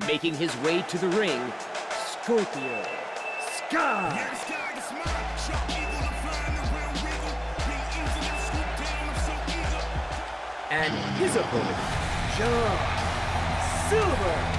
Making his way to the ring, Scorpio Sky. And his opponent, John Silver.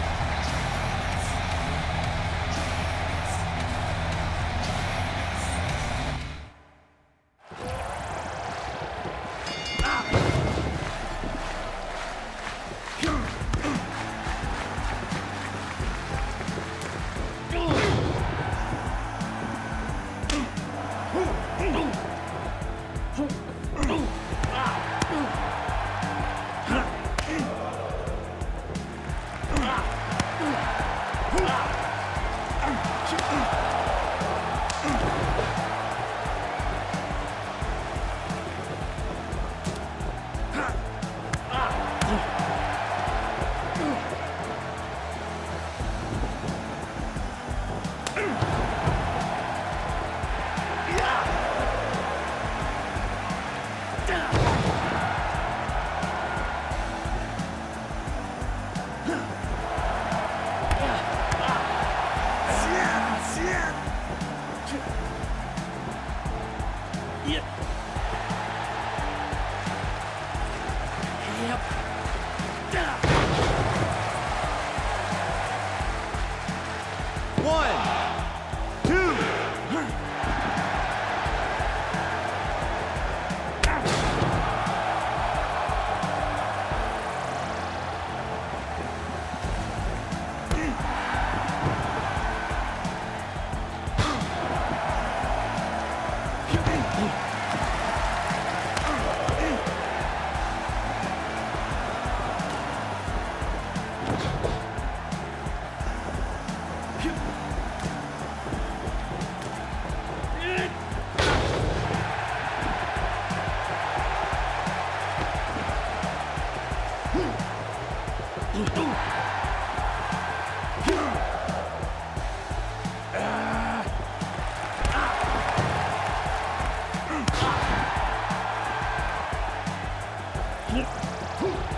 Yeah!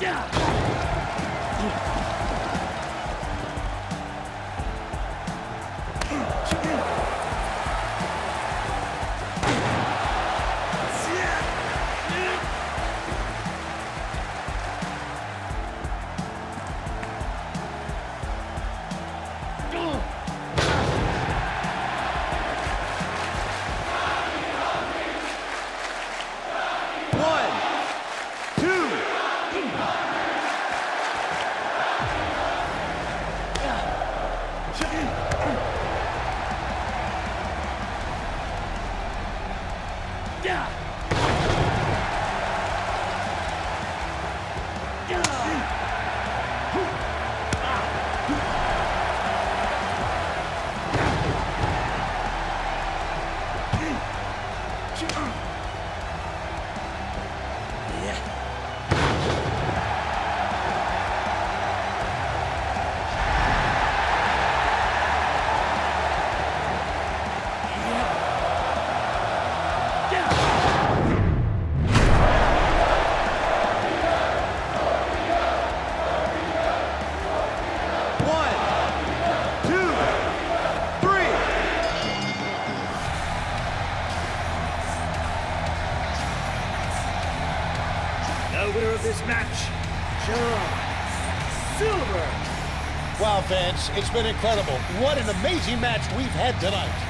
Yeah! Match, John Silver. Wow, fans, it's been incredible. What an amazing match we've had tonight.